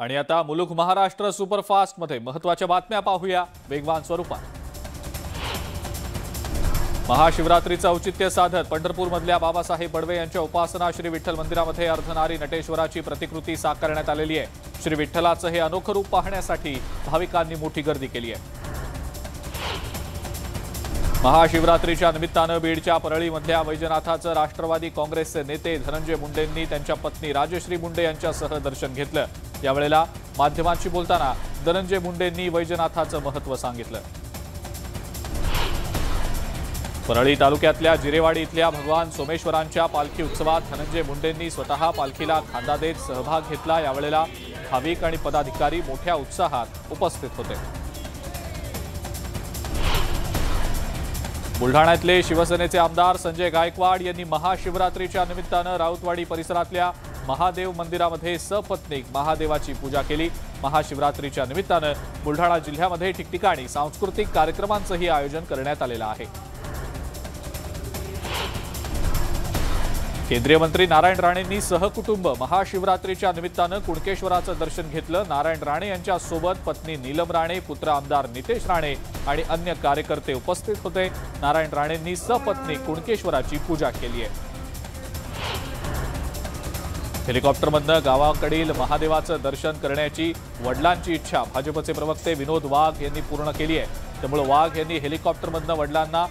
आणि आता मुलुख महाराष्ट्र सुपरफास्टमध्ये महत्त्वाच्या बातम्या पाहूया वेगवान स्वरूपात. महाशिवरात्रीचं औचित्य साधत पंढरपूरमधल्या बाबासाहेब बडवे यांच्या उपासना श्री विठ्ठल मंदिरामध्ये अर्धनारी नटेश्वराची प्रतिकृती साकारण्यात आलेली आहे. श्री विठ्ठलाचं हे अनोखं रूप पाहण्यासाठी भाविकांनी मोठी गर्दी केली आहे. महाशिवरात्रीच्या निमित्तानं बीडच्या परळीमधल्या वैजनाथाचं राष्ट्रवादी काँग्रेसचे नेते धनंजय मुंडेंनी त्यांच्या पत्नी राजश्री मुंडे यांच्यासह दर्शन घेतलं. यावेळेला माध्यमांशी बोलताना धनंजय मुंडेंनी वैजनाथाचं महत्त्व सांगितलं. परळी तालुक्यातल्या जिरेवाडी इथल्या भगवान सोमेश्वरांच्या पालखी उत्सवात धनंजय मुंडेंनी स्वतः पालखीला खांदा देत सहभाग घेतला. यावेळेला भाविक आणि पदाधिकारी मोठ्या उत्साहात उपस्थित होते. बुलढाण्यातले शिवसेनेचे आमदार संजय गायकवाड यांनी महाशिवरात्रीच्या निमित्तानं राऊतवाडी परिसरातल्या महादेव मंदिरामध्ये सपत्नीक महादेवाची पूजा केली. महाशिवरात्रीच्या निमित्तानं बुलढाणा जिल्ह्यामध्ये ठिकठिकाणी सांस्कृतिक कार्यक्रमांचंही आयोजन करण्यात आलेलं आहे. केंद्रीय मंत्री नारायण राणेंनी सहकुटुंब महाशिवरात्रीच्या निमित्तानं कुणकेश्वराचं दर्शन घेतलं. नारायण राणे यांच्यासोबत पत्नी नीलम राणे पुत्र आमदार नितेश राणे आणि अन्य कार्यकर्ते उपस्थित होते. नारायण राणेंनी सपत्नी कुणकेश्वराची पूजा केली आहे. हेलिकॉप्टरमधनं गावाकडील महादेवाचं दर्शन करण्याची वडिलांची इच्छा. भाजपचे प्रवक्ते विनोद वाघ यांनी पूर्ण केली आहे. त्यामुळे वाघ यांनी हेलिकॉप्टरमधनं वडिलांना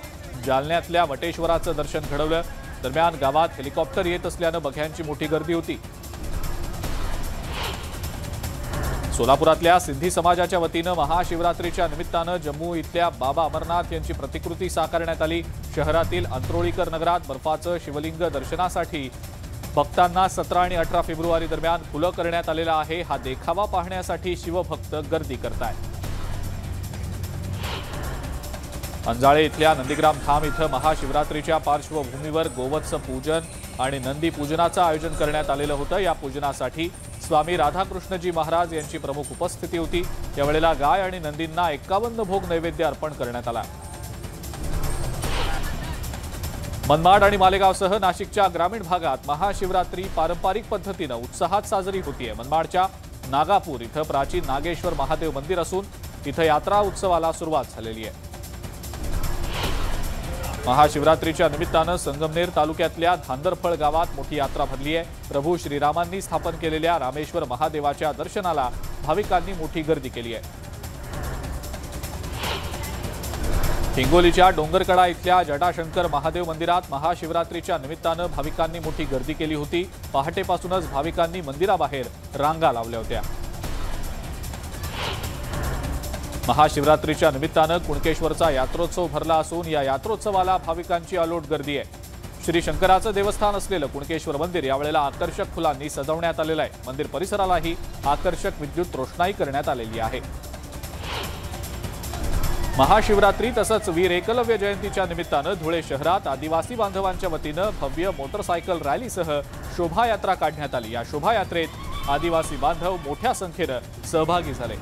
जालन्यातल्या वटेश्वराचं दर्शन घडवलं. दरम्यान गावात हेलिकॉप्टर येत असल्यानं बघ्यांची मोठी गर्दी होती. सोलापुरातल्या सिद्धी समाजाच्या वतीनं महाशिवरात्रीच्या निमित्तानं जम्मू इथल्या बाबा अमरनाथ यांची प्रतिकृती साकारण्यात आली. शहरातील अंत्रोळीकर नगरात बर्फाचं शिवलिंग दर्शनासाठी भक्तांना सतरा आणि अठरा फेब्रुवारी दरम्यान खुलं करण्यात आलेला आहे हा देखावा पाहण्यासाठी शिवभक्त गर्दी करतायत. अंजाळे इथल्या नंदीग्राम धाम इथं महाशिवरात्रीच्या पार्श्वभूमीवर गोवत्स पूजन आणि नंदी पूजनाचं आयोजन करण्यात आलेलं होतं. या पूजनासाठी स्वामी राधाकृष्णजी महाराज यांची प्रमुख उपस्थिती होती. यावेळेला गाय आणि नंदींना एक्कावन्न भोग नैवेद्य अर्पण करण्यात आला. मनमाड आणि मालेगावसह नाशिकच्या ग्रामीण भागात महाशिवरात्री पारंपरिक पद्धतीनं उत्साहात साजरी होतीये. मनमाडच्या नागापूर इथं प्राचीन नागेश्वर महादेव मंदिर असून इथं यात्रा उत्सवाला सुरुवात झालेली आहे महाशिवरात्रीच्या निमित्तानं संगमनेर तालुक्यातल्या धांदरफळ गावात मोठी यात्रा भरली आहे प्रभू श्रीरामांनी स्थापन केलेल्या रामेश्वर महादेवाच्या दर्शनाला भाविकांनी मोठी गर्दी केली आहे हिंगोलीच्या डोंगरकडा इथल्या जटाशंकर महादेव मंदिरात महाशिवरात्रीच्या निमित्तानं भाविकांनी मोठी गर्दी केली होती. पहाटेपासूनच भाविकांनी मंदिराबाहेर रांगा लावल्या होत्या. महाशिवरात्रीच्या निमित्तानं कुणकेश्वरचा यात्रोत्सव भरला असून या यात्रोत्सवाला भाविकांची अलोट गर्दी आहे. श्री शंकराचं देवस्थान असलेलं कुणकेश्वर मंदिर यावेळेला आकर्षक फुलांनी सजवण्यात आलेलं आहे. मंदिर परिसरालाही आकर्षक विद्युत रोषणाई करण्यात आलेली आहे. महाशिवरात्री तसंच वीर एकलव्य जयंतीच्या निमित्तानं धुळे शहरात आदिवासी बांधवांच्या वतीनं भव्य मोटरसायकल रॅलीसह शोभायात्रा काढण्यात आली. या शोभायात्रेत आदिवासी बांधव मोठ्या संख्येनं सहभागी झाले.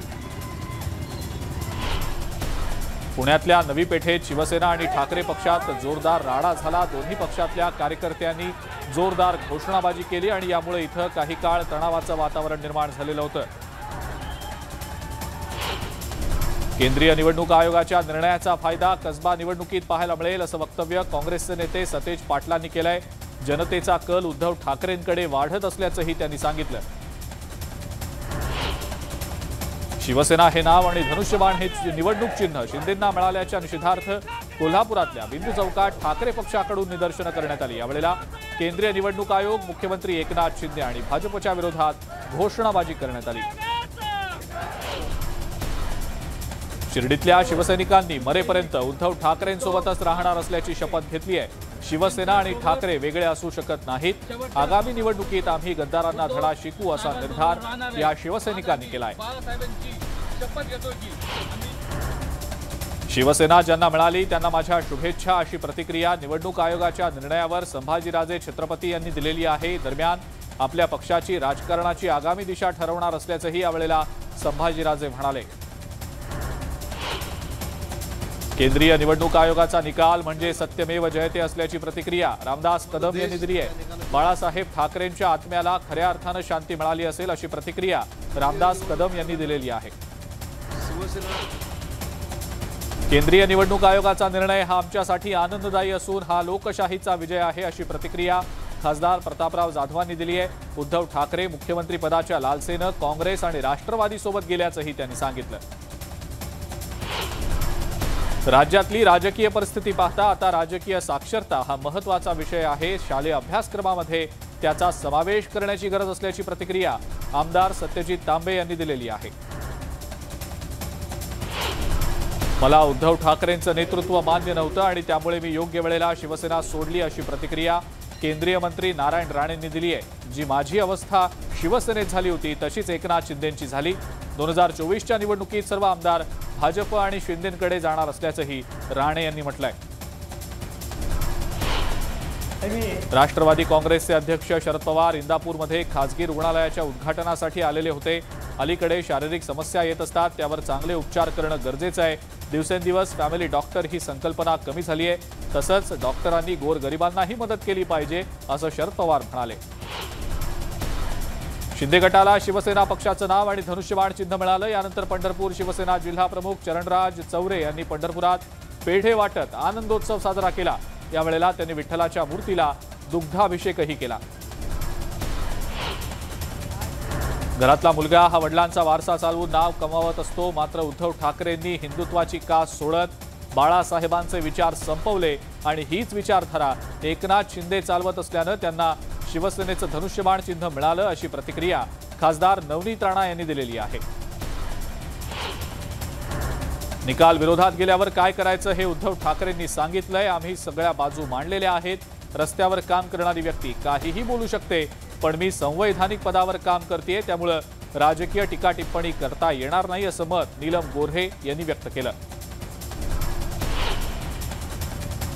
पुण्यातल्या नवी पेठेत शिवसेना आणि ठाकरे पक्षात जोरदार राडा झाला. दोन्ही पक्षातल्या कार्यकर्त्यांनी जोरदार घोषणाबाजी केली आणि यामुळे इथं काही काळ तणावाचं वातावरण निर्माण झालेलं होतं. केंद्रीय निवडणूक आयोगाच्या निर्णयाचा फायदा कसबा निवडणुकीत पाहायला मिळेल असं वक्तव्य काँग्रेसचे नेते सतेज पाटलांनी केलंय. जनतेचा कल उद्धव ठाकरेंकडे वाढत असल्याचंही त्यांनी सांगितलं. शिवसेना हे नाव आणि धनुष्यबाण हे निवडणूक चिन्ह शिंदेंना मिळाल्याच्या निषेधार्थ कोल्हापुरातल्या बिंदू चौकात ठाकरे पक्षाकडून निदर्शनं करण्यात आली. यावेळेला केंद्रीय निवडणूक आयोग मुख्यमंत्री एकनाथ शिंदे आणि भाजपच्या विरोधात घोषणाबाजी करण्यात आली. शिर्डीतल्या शिवसैनिकांनी मरेपर्यंत उद्धव ठाकरेंसोबतच राहणार असल्याची शपथ घेतली आहे. शिवसेना आणि ठाकरे वेगळे असू शकत नाहीत. आगामी निवडणुकीत आम्ही गद्दारांना धडा शिकू असा निर्धार या शिवसैनिकांनी केलाय. बाळासाहेबांची शपथ घेतो की आम्ही शिवसेना ज्यांना मिळाली त्यांना माझ्या शुभेच्छा अशी प्रतिक्रिया निवडणूक आयोगाच्या निर्णयावर संभाजीराजे छत्रपती यांनी दिलेली आहे. दरम्यान आपल्या पक्षाची राजकारणाची आगामी दिशा ठरवणार असल्याचंही यावेळेला संभाजीराजे म्हणाले. केंद्रीय निवडणूक आयोगाचा निकाल म्हणजे सत्यमेव जयते असल्याची प्रतिक्रिया. रामदास कदम यांनी दिली आहे. बाळासाहेब ठाकरेंच्या आत्म्याला खऱ्या अर्थानं शांती मिळाली असेल अशी प्रतिक्रिया रामदास कदम यांनी दिलेली आहे. केंद्रीय निवडणूक आयोगाचा निर्णय हा आमच्यासाठी आनंददायी असून हा लोकशाहीचा विजय आहे अशी प्रतिक्रिया खासदार प्रतापराव जाधवांनी दिली आहे. उद्धव ठाकरे मुख्यमंत्री पदाच्या लालसेनं काँग्रेस आणि राष्ट्रवादी सोबत गेल्याचंही त्यांनी सांगितलं. राज्यातली राजकीय परिस्थिती पाहता आता राजकीय साक्षरता हा महत्त्वाचा विषय आहे. शालेय अभ्यासक्रमामध्ये त्याचा समावेश करण्याची गरज असल्याची प्रतिक्रिया आमदार सत्यजित तांबे यांनी दिलेली आहे. मला उद्धव ठाकरेंचं नेतृत्व मान्य नव्हतं आणि त्यामुळे मी योग्य वेळेला शिवसेना सोडली अशी प्रतिक्रिया केंद्रीय मंत्री नारायण राणेंनी दिली आहे. जी माझी अवस्था शिवसेनेत झाली होती तशीच एकनाथ शिंदेंची झाली. दोन हजार चोवीसच्या निवडणुकीत सर्व आमदार भाजप आणि शिंदेंकडे जाणार असल्याचंही राणे यांनी म्हटलंय. राष्ट्रवादी काँग्रेसचे अध्यक्ष शरद पवार इंदापूरमध्ये खासगी रुग्णालयाच्या उद्घाटनासाठी आलेले होते. अलीकडे शारीरिक समस्या येत असतात त्यावर चांगले उपचार करणं गरजेचं आहे. दिवसेंदिवस फॅमिली डॉक्टर ही संकल्पना कमी झाली आहे. तसंच डॉक्टरांनी गोरगरिबांनाही मदत केली पाहिजे असं शरद पवार म्हणाले. शिंदे गटाला शिवसेना पक्षाचं नाव आणि धनुष्यबाण चिन्ह मिळालं. यानंतर पंढरपूर शिवसेना जिल्हा प्रमुख चरणराज चौरे यांनी पंढरपुरात पेढे वाटत आनंदोत्सव साजरा केला. यावेळेला त्यांनी विठ्ठलाच्या मूर्तीला दुग्धाभिषेकही केला. घरातला मुलगा हा वडिलांचा वारसा चालवून नाव कमावत असतो. मात्र उद्धव ठाकरेंनी हिंदुत्वाची कास सोडत बाळासाहेबांचे विचार संपवले? आणि हीच विचारधारा एकनाथ शिंदे चालवत असल्यानं त्यांना शिवसेनेचं धनुष्यबाण चिन्ह मिळालं अशी प्रतिक्रिया खासदार नवनीत राणा यांनी दिलेली आहे. निकाल विरोधात गेल्यावर काय करायचं हे उद्धव ठाकरेंनी सांगितलंय. आम्ही सगळ्या बाजू मांडलेल्या आहेत. रस्त्यावर काम करणारी व्यक्ती काहीही बोलू शकते. पण मी संवैधानिक पदावर काम करते त्यामुळं राजकीय टीका टिप्पणी करता येणार नाही असं मत नीलम गोऱ्हे यांनी व्यक्त केलं.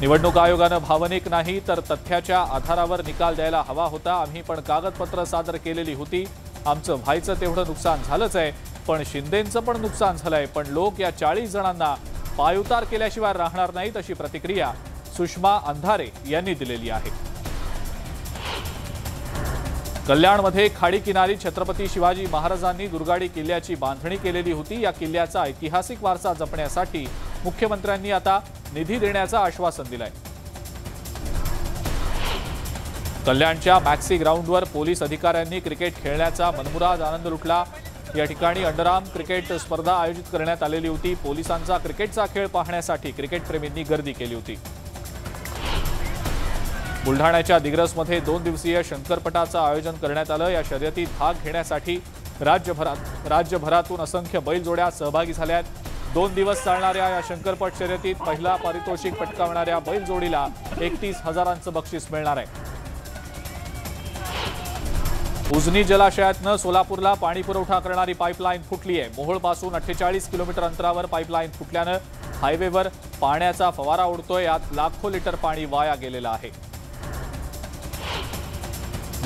निवडणूक आयोगानं भावनिक नाही तर तथ्याच्या आधारावर निकाल द्यायला हवा होता. आम्ही पण कागदपत्र सादर केलेली होती. आमचं व्हायचं तेवढं नुकसान झालंच आहे पण शिंदेंचं पण नुकसान झालंय. पण लोक या चाळीस जणांना पायउतार केल्याशिवाय राहणार नाहीत अशी प्रतिक्रिया सुषमा अंधारे यांनी दिलेली आहे. कल्याणमध्ये खाडी किनारी छत्रपती शिवाजी महाराजांनी दुर्गाडी किल्ल्याची बांधणी केलेली होती. या किल्ल्याचा ऐतिहासिक वारसा जपण्यासाठी मुख्यमंत्र्यांनी आता निधी देण्याचं आश्वासन दिलंय. कल्याणच्या मॅक्सी ग्राउंडवर पोलीस अधिकाऱ्यांनी क्रिकेट खेळण्याचा मनमुराद आनंद लुटला. या ठिकाणी अंडरआर्म क्रिकेट स्पर्धा आयोजित करण्यात आलेली होती. पोलिसांचा क्रिकेटचा खेळ पाहण्यासाठी क्रिकेटप्रेमींनी गर्दी केली होती. बुलढाण्याच्या दिग्रसमध्ये दोन दिवसीय शंकरपटाचं आयोजन करण्यात आलं. या शर्यतीत भाग घेण्यासाठी राज्यभरात राज्यभरातून असंख्य बैलजोड्या सहभागी झाल्या आहेत. दोन दिवस चालणाऱ्या या शंकरपट शर्यतीत पहिला पारितोषिक पटकावणाऱ्या बैलजोडीला एकतीस हजारांचं बक्षीस मिळणार आहे. उजनी जलाशयातनं सोलापूरला पाणी पुरवठा करणारी पाईपलाईन फुटली आहे मोहोळपासून अठ्ठेचाळीस किलोमीटर अंतरावर पाईपलाईन फुटल्यानं हायवेवर पाण्याचा फवारा उडतोय. यात लाखो लिटर पाणी वाया गेलेलं आहे.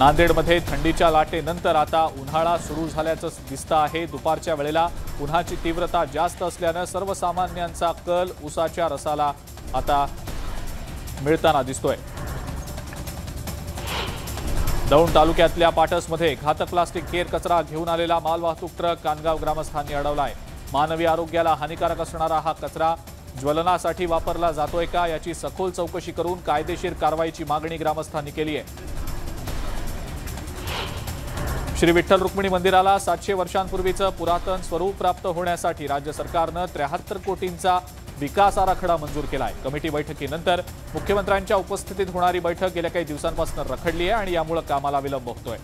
नांदेडमध्ये थंडीच्या लाटेनंतर आता उन्हाळा सुरू झाल्याचं दिसतं आहे. दुपारच्या वेळेला उन्हाची तीव्रता जास्त असल्यानं सर्वसामान्यांचा कल उसाच्या रसाला आता मिळताना दिसतोय. दौंड तालुक्यातल्या पाटसमध्ये घातक प्लास्टिक केर कचरा घेऊन आलेला मालवाहतूक ट्रक कानगाव ग्रामस्थांनी अडवलाय. मानवी आरोग्याला हानिकारक असणारा हा कचरा ज्वलनासाठी वापरला जातोय का याची सखोल चौकशी करून कायदेशीर कारवाईची मागणी ग्रामस्थांनी केली आहे. श्री विठ्ठल रुक्मिणी मंदिराला सातशे वर्षांपूर्वीचं पुरातन स्वरूप प्राप्त होण्यासाठी राज्य सरकारनं त्र्याहत्तर कोटींचा विकास आराखडा मंजूर केला आहे कमिटी बैठकीनंतर मुख्यमंत्र्यांच्या उपस्थितीत होणारी बैठक गेल्या काही दिवसांपासून रखडली आहे आणि यामुळे कामाला विलंब होतोय.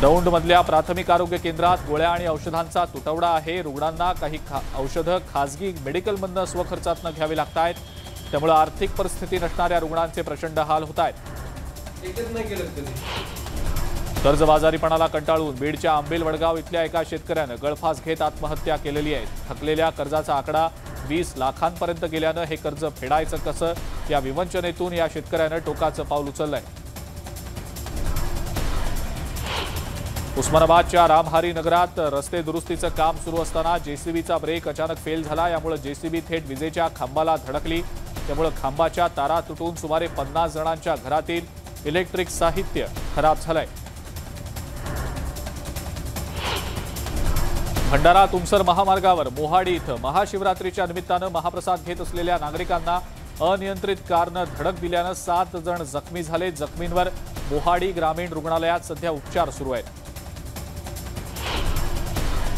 दौंडमधल्या प्राथमिक आरोग्य केंद्रात गोळ्या आणि औषधांचा तुटवडा आहे. रुग्णांना काही खा औषधं खासगी मेडिकलमधनं स्वखर्चातनं घ्यावी लागत आहेत त्यामुळे आर्थिक परिस्थिती नसणाऱ्या रुग्णांचे प्रचंड हाल होत आहेत कर्जबाजारीपणाला कंटाळून बीडच्या आंबेल वडगाव इथल्या एका शेतकऱ्यानं गळफास घेत आत्महत्या केलेली आहे. थकलेल्या कर्जाचा आकडा वीस लाखांपर्यंत गेल्यानं हे कर्ज फेडायचं कसं या विवंचनेतून या शेतकऱ्यानं टोकाचं पाऊल उचललंय. उस्मानाबादच्या रामहारी नगरात रस्ते दुरुस्तीचं काम सुरू असताना जेसीबीचा ब्रेक अचानक फेल झाला यामुळे जेसीबी थेट विजेच्या खांबाला धडकली. त्यामुळे खांबाच्या तारा तुटून सुमारे पन्नास जणांच्या घरातील इलेक्ट्रिक साहित्य खराब झालंय. भंडारा तुमसर महामार्गावर मोहाडी इथं महाशिवरात्रीच्या निमित्तानं महाप्रसाद घेत असलेल्या नागरिकांना अनियंत्रित कारनं धडक दिल्यानं सात जण जखमी झाले. जखमींवर मोहाडी ग्रामीण रुग्णालयात सध्या उपचार सुरू आहेत.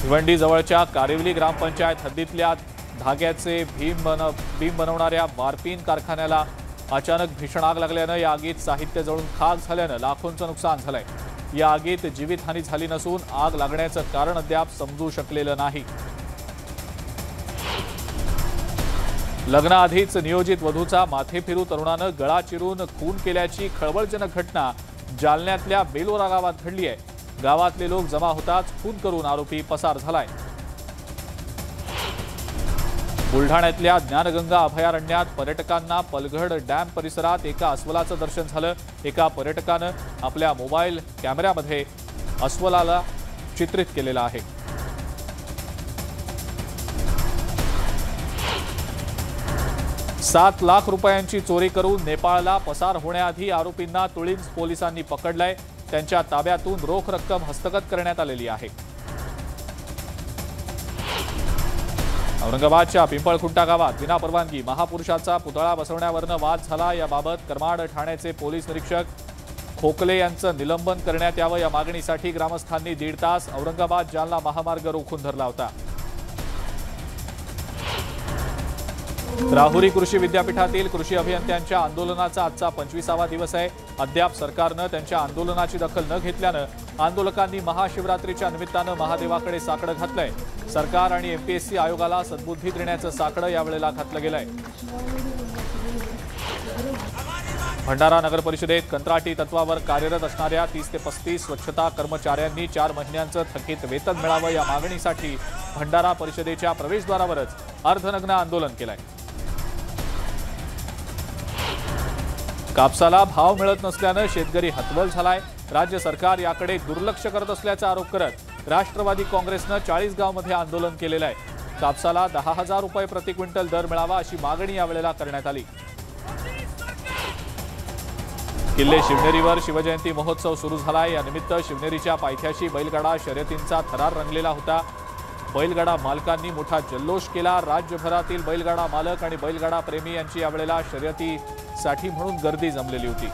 भिवंडी जवळच्या कारिवली ग्रामपंचायत हद्दीतल्या धाग्याचे भीम बन भीम बनवणाऱ्या वारपीन कारखान्याला अचानक भीषण आग लागल्यानं या आगीत साहित्य जळून खाक झाल्यानं लाखोंचं नुकसान झालंय. या आगीत जीवितहानी झाली नसून आग लागण्याचं कारण अद्याप समजू शकलेलं नाही. लग्नाआधीच नियोजित वधूचा माथे फिरू तरुणानं गळा चिरून खून केल्याची खळबळजनक घटना जालन्यातल्या बेलोरा गावात घडली आहे गावातले लोक जमा होताच खून करून आरोपी पसार झालाय. बुलढाण्यातल्या ज्ञानगंगा अभयारण्यात पर्यटकांना पलघड डॅम परिसरात एका अस्वलाचं दर्शन झालं. एका पर्यटकानं आपल्या मोबाईल कॅमेऱ्यामध्ये अस्वलाला चित्रित केलेलं आहे. सात लाख रुपयांची चोरी करून नेपाळला पसार होण्याआधी आरोपींना तुळींज पोलिसांनी पकडलंय. त्यांच्या ताब्यातून रोख रक्कम हस्तगत करण्यात आलेली आहे. औरंगाबादच्या पिंपळखुंटा गावात विनापरवानगी महापुरुषाचा पुतळा बसवण्यावरनं वाद झाला. याबाबत करमाड ठाण्याचे पोलीस निरीक्षक खोकले यांचं निलंबन करण्यात यावं या मागणीसाठी ग्रामस्थांनी दीड तास औरंगाबाद जालना महामार्ग रोखून धरला होता. राहुरी कृषी विद्यापीठातील कृषी अभियंत्यांच्या आंदोलनाचा आजचा पंचवीसावा दिवस आहे. अद्याप सरकारनं त्यांच्या आंदोलनाची दखल न घेतल्यानं आंदोलकांनी महाशिवरात्रीच्या निमित्तानं महादेवाकडे साकडं घातलंय. सरकार आणि एमपीएससी आयोगाला सद्बुद्धी देण्याचं साकडं यावेळेला घातलं गेलंय. भंडारा नगर परिषदेत कंत्राटी तत्वावर कार्यरत असणाऱ्या तीस ते पस्तीस स्वच्छता कर्मचाऱ्यांनी चार महिन्यांचं थकीत वेतन मिळावं या मागणीसाठी भंडारा परिषदेच्या प्रवेशद्वारावरच अर्धनग्न आंदोलन केलंय. कापसाला भाव मिळत नसल्यानं शेतकरी हतबल झालाय. राज्य सरकार याकडे दुर्लक्ष करत असल्याचा आरोप करत राष्ट्रवादी काँग्रेसनं चाळीसगावमध्ये आंदोलन केलेलं आहे. कापसाला दहा हजार रुपये प्रति क्विंटल दर मिळावा अशी मागणी यावेळेला करण्यात आली. किल्ले शिवनेरीवर शिवजयंती महोत्सव सुरू झालाय. यानिमित्त शिवनेरीच्या पायथ्याशी बैलगाडा शर्यतींचा थरार रंगलेला होता. बैलगाडा मालकांनी मोठा जल्लोष केला. राज्यभरातील बैलगाडा मालक आणि बैलगाडा प्रेमी यांची यावेळेला शर्यतीसाठी म्हणून गर्दी जमलेली होती.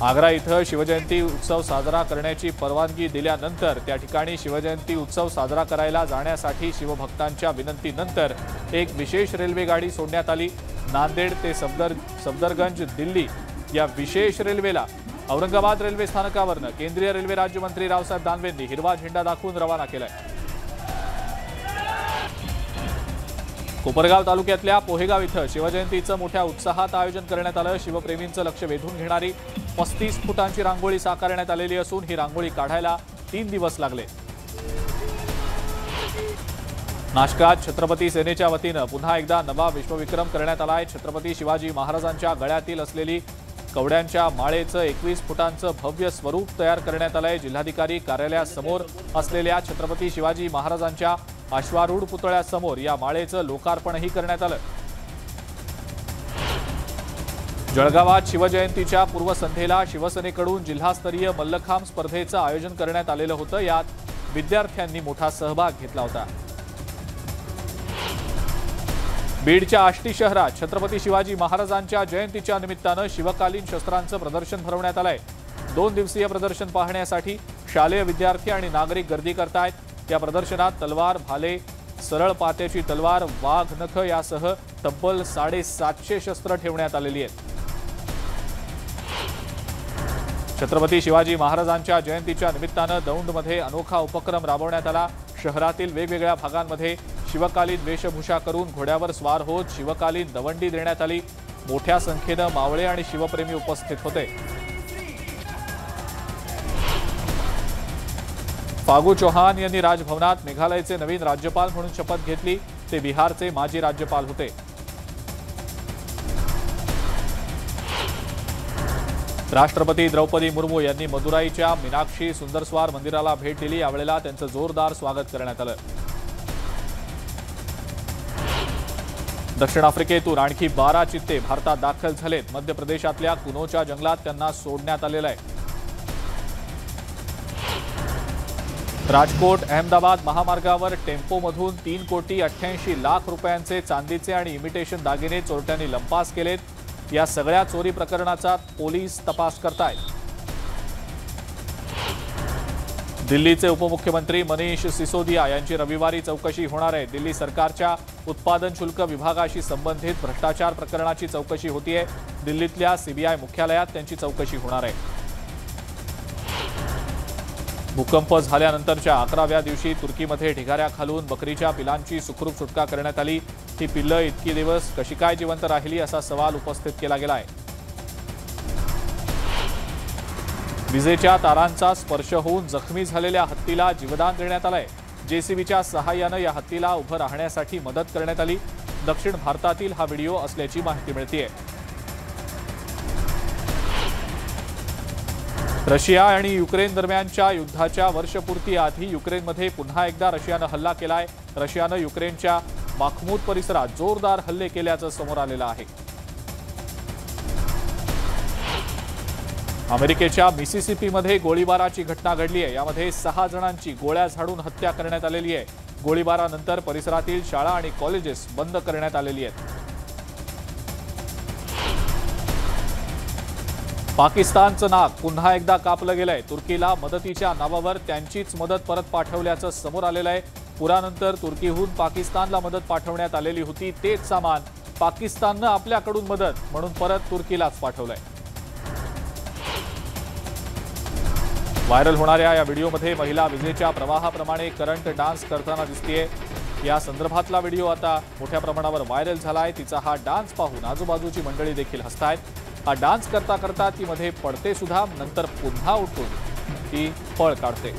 आग्रा इथं शिवजयंती उत्सव साजरा करण्याची परवानगी दिल्यानंतर त्या ठिकाणी शिवजयंती उत्सव साजरा करायला जाण्यासाठी शिवभक्तांच्या विनंतीनंतर एक विशेष रेल्वे गाडी सोडण्यात आली. नांदेड ते सफदर सफदरगंज दिल्ली या विशेष रेल्वेला औरंगाबाद रेल्वे स्थानकावरनं केंद्रीय रेल्वे राज्यमंत्री रावसाहेब दानवेंनी हिरवा झेंडा दाखवून रवाना केलाय. कोपरगाव तालुक्यातल्या पोहेगाव इथं शिवजयंतीचं मोठ्या उत्साहात आयोजन करण्यात आलं. शिवप्रेमींचं लक्ष वेधून घेणारी पस्तीस फुटांची रांगोळी साकारण्यात आलेली असून ही रांगोळी काढायला तीन दिवस लागले. नाशकात छत्रपती सेनेच्या वतीनं पुन्हा एकदा नवा विश्वविक्रम करण्यात आलाय. छत्रपती शिवाजी महाराजांच्या गळ्यातील असलेली कवड्यांच्या माळेचं एकवीस फुटांचं भव्य स्वरूप तयार करण्यात आलंय. जिल्हाधिकारी कार्यालयासमोर असलेल्या छत्रपती शिवाजी महाराजांच्या अश्वारूढ पुतळ्यासमोर या माळेचं लोकार्पणही करण्यात आलं. जळगावात शिवजयंतीच्या पूर्वसंध्येला शिवसेनेकडून जिल्हास्तरीय मल्लखांब स्पर्धेचं आयोजन करण्यात आलेलं होतं. यात विद्यार्थ्यांनी मोठा सहभाग घेतला होता. बीडच्या आष्टी शहरात छत्रपती शिवाजी महाराजांच्या जयंतीच्या निमित्तानं शिवकालीन शस्त्रांचं प्रदर्शन भरवण्यात आलंय. दोन दिवसीय प्रदर्शन पाहण्यासाठी शालेय विद्यार्थी आणि नागरिक गर्दी करतायत. या प्रदर्शनात तलवार भाले सरळ पात्याची तलवार वाघ नख यासह तब्बल साडेसातशे शस्त्र ठेवण्यात आलेली आहेत. छत्रपती शिवाजी महाराजांच्या जयंतीच्या निमित्तानं दौंडमध्ये अनोखा उपक्रम राबवण्यात आला. शहरातील वेगवेगळ्या भागांमध्ये शिवकालीन वेशभूषा करून घोड्यावर स्वार होत शिवकालीन दवंडी देण्यात आली. मोठ्या संख्येनं मावळे आणि शिवप्रेमी उपस्थित होते. फागू चौहान यांनी राजभवनात मेघालयचे नवीन राज्यपाल म्हणून शपथ घेतली. ते बिहारचे माजी राज्यपाल होते. राष्ट्रपती द्रौपदी मुर्मू यांनी मदुराईच्या मीनाक्षी सुंदरस्वार मंदिराला भेट दिली. यावेळेला त्यांचं जोरदार स्वागत करण्यात आलं. दक्षिण आफ्रिकेतून आणखी बारा चित्ते भारतात दाखल झालेत. मध्य प्रदेशातल्या कुनोच्या जंगलात त्यांना सोडण्यात आलेलं आहे. राजकोट अहमदाबाद महामार्गावर टेम्पोमधून तीन कोटी अठ्ठ्याऐंशी लाख रुपयांचे चांदीचे आणि इमिटेशन दागिने चोरट्यांनी लंपास केलेत. या सगळ्या चोरी प्रकरणाचा पोलीस तपास करतायत. दिल्लीचे उपमुख्यमंत्री मनीष सिसोदिया यांची रविवारी चौकशी होणार आहे. दिल्ली सरकारच्या उत्पादन शुल्क विभागाशी संबंधित भ्रष्टाचार प्रकरणाची चौकशी होतीये. दिल्लीतल्या सीबीआय मुख्यालयात त्यांची चौकशी होणार आहे. भूकंप झाल्यानंतरच्या अकराव्या दिवशी तुर्कीमध्ये ढिगाऱ्या खालून बकरीच्या पिलांची सुखरूप सुटका करण्यात आली. ही पिल्लं इतकी दिवस कशी काय जिवंत राहिली असा सवाल उपस्थित केला गेला आहे विजेच्या तारांचा स्पर्श होऊन जखमी झालेल्या हत्तीला जीवदान देण्यात आलंय. जेसीबीच्या सहाय्यानं या हत्तीला उभं राहण्यासाठी मदत करण्यात आली. दक्षिण भारतातील हा व्हिडिओ असल्याची माहिती मिळतीये. रशिया आणि युक्रेन दरम्यानच्या युद्धाच्या वर्षपूर्ती आधी युक्रेनमध्ये पुन्हा एकदा रशियानं हल्ला केलाय. रशियानं युक्रेनच्या बाखमूत परिसरात जोरदार हल्ले केल्याचं समोर आलेलं आहे. अमेरिकेच्या मिसिसिपीमध्ये गोळीबाराची घटना घडली आहे. यामध्ये सहा जणांची गोळ्या झाडून हत्या करण्यात आलेली आहे. गोळीबारानंतर परिसरातील शाळा आणि कॉलेजेस बंद करण्यात आलेली आहेत. पाकिस्तानचं नाक पुन्हा एकदा कापलं गेलंय. तुर्कीला मदतीच्या नावावर त्यांचीच मदत परत पाठवल्याचं समोर आलेलं आहे. पुरानंतर तुर्कीहून पाकिस्तानला मदत पाठवण्यात आलेली होती. तेच सामान पाकिस्ताननं आपल्याकडून मदत म्हणून परत तुर्कीलाच पाठवलंय. व्हायरल होणाऱ्या या व्हिडिओमध्ये महिला विजेच्या प्रवाहाप्रमाणे करंट डान्स करताना दिसतीये. या संदर्भातला व्हिडिओ आता मोठ्या प्रमाणावर व्हायरल झालाय. तिचा हा डान्स पाहून आजूबाजूची मंडळी देखील हसतायत. हा डान्स करता करता ती मध्ये पडते सुद्धा नंतर पुन्हा उठून ती पळ काढते.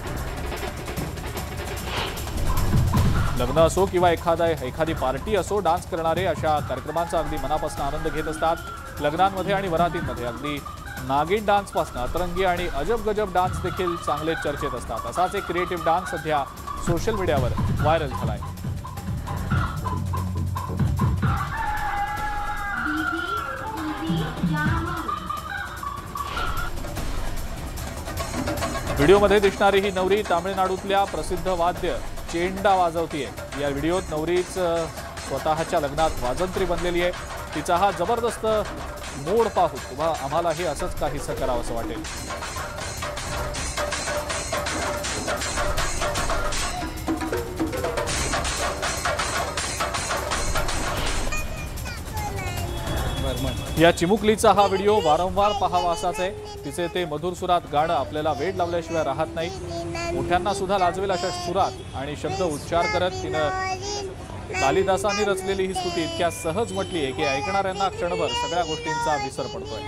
लग्न असो किंवा एखादा एखादी पार्टी असो डान्स करणारे अशा कार्यक्रमांचा अगदी मनापासून आनंद घेत असतात. लग्नांमध्ये आणि वरातींमध्ये अगदी नागिन डान्सपासून अतरंगी आणि अजब गजब डान्स देखील चांगले चर्चेत असतात. असाच एक क्रिएटिव्ह डान्स सध्या सोशल मीडियावर व्हायरल झाला आहे व्हिडिओमध्ये दिसणारी ही नवरी तामिळनाडूतल्या प्रसिद्ध वाद्य चेंडा वाजवतीये. या व्हिडिओत नवरीच स्वतःच्या लग्नात वाजंत्री बनलेली आहे तिचा हा जबरदस्त मोड पाहू तुम्हा आम्हालाही असंच काहीसं करावं असं वाटेल या चिमुकलीचा हा व्हिडिओ वारंवार पाहावा असाच आहे. तिचे ते मधुर सुरात गाणं आपल्याला वेळ लावल्याशिवाय राहत नाही. मोठ्यांना सुद्धा लाजवेल अशा सुरात आणि शब्द उच्चार करत तिनं कालिदासांनी रचलेली ही स्तुती इतक्या सहज म्हटली आहे की ऐकणाऱ्यांना क्षणभर सगळ्या गोष्टींचा विसर पडतोय.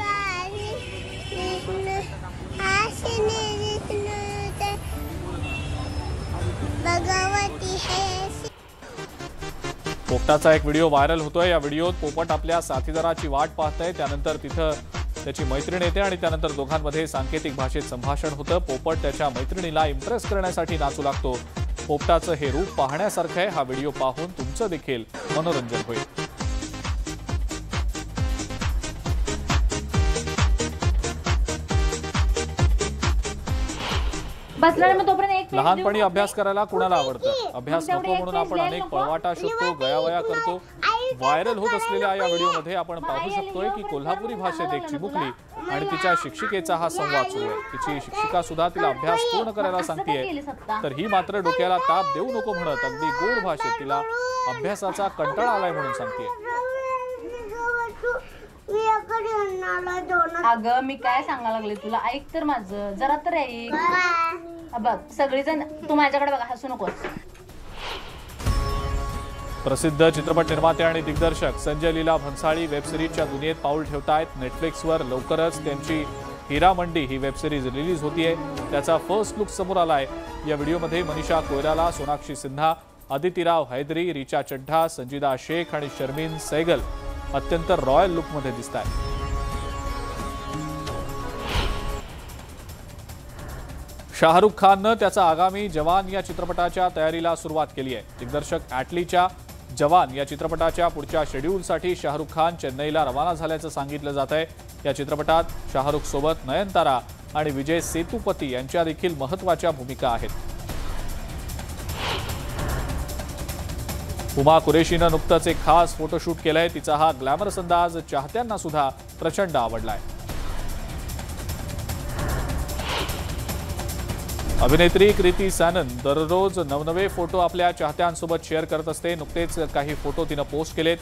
पोपटाचा एक व्हिडिओ व्हायरल होतोय. या व्हिडिओत पोपट आपल्या साथीदाराची वाट पाहतंय. त्यानंतर तिथं त्याची मैत्रीण येते आणि त्यानंतर दोघांमध्ये सांकेतिक भाषेत संभाषण होतं. पोपट त्याच्या मैत्रिणीला इम्प्रेस करण्यासाठी नाचू लागतो. पोपटाचं हे रूप पाहण्यासारखं आहे हा व्हिडिओ पाहून तुमचं देखील मनोरंजन होईल लहानपणी. अभ्यास करायला कुणाला आवडतं अभ्यास नको म्हणून आपण अनेक नको? पळवाटा शोधतो गयावया करतो व्हायरल होत असलेल्या या व्हिडिओमध्ये आपण पाहू शकतोय की कोल्हापुरी भाषेत एक चिमुकली आणि तिच्या शिक्षिकेचा हा संवाद सुरू आहे. तिची शिक्षिका सुद्धा तिला अभ्यास पूर्ण करायला सांगतेय. तर ही मात्र डोक्याला ताप देऊ नको म्हणत अगदी गोड भाषेत तिला अभ्यासाचा कंटाळा आलाय म्हणून सांगते अगं मी काय सांगायला लागले तुला? ऐक तर माझं. जरा तर ऐक. बघ सगळीजण तू माझ्याकडे बघा हसू नकोस. प्रसिद्ध चित्रपट निर्माते आणि दिग्दर्शक संजय लीला भन्साळी वेबसिरीजच्या दुनियेत पाऊल ठेवतायत. नेटफ्लिक्सवर लवकरच त्यांची हिरा मंडी ही वेबसिरीज रिलीज होतीये. त्याचा फर्स्ट लुक समोर आला आहे या व्हिडिओमध्ये मनीषा कोयराला सोनाक्षी सिन्हा अदितीराव हैदरी रिचा चड्ढा संजिदा शेख आणि शर्मीन सैगल अत्यंत रॉयल लुकमध्ये दिसत आहेत शाहरुख खाननं त्याचा आगामी जवान या चित्रपटाच्या तयारीला सुरुवात केली आहे दिग्दर्शक ॲटलीच्या जवान या चित्रपटाच्या पुढच्या शेड्यूलसाठी शाहरुख खान चेन्नईला रवाना झाल्याचं सांगितलं जात आहे. या चित्रपटात शाहरुख सोबत नयनतारा आणि विजय सेतुपती यांच्या देखील महत्त्वाच्या भूमिका आहेत. हुमा कुरेशीनं नुकतंच एक खास फोटोशूट केलंय. तिचा हा ग्लॅमरस अंदाज चाहत्यांना सुद्धा प्रचंड आवडलाय. अभिनेत्री कृती सॅनन दररोज नवनवे फोटो आपल्या चाहत्यांसोबत शेअर करत असते. नुकतेच काही फोटो तिनं पोस्ट केलेत.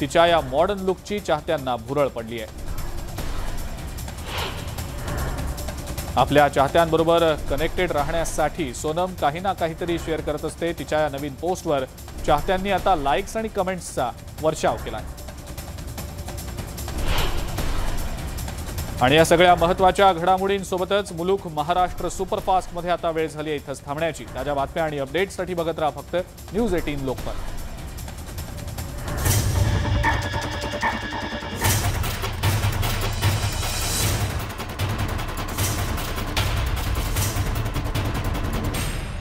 तिच्या या मॉडर्न लुकची चाहत्यांना भुरळ पडली आहे. आपल्या चाहत्यांबरोबर कनेक्टेड राहण्यासाठी सोनम काही ना काहीतरी शेअर करत असते. तिच्या या नवीन पोस्टवर चाहत्यांनी आता लाईक्स आणि कमेंट्सचा वर्षाव केला आहे आणि या सगळ्या महत्त्वाच्या घडामोडींसोबतच मुलुक महाराष्ट्र सुपरफास्टमध्ये आता वेळ झाली आहे इथंच थांबण्याची. ताज्या बातम्या आणि अपडेट्ससाठी बघत राहा फक्त न्यूज एटीन लोकमत.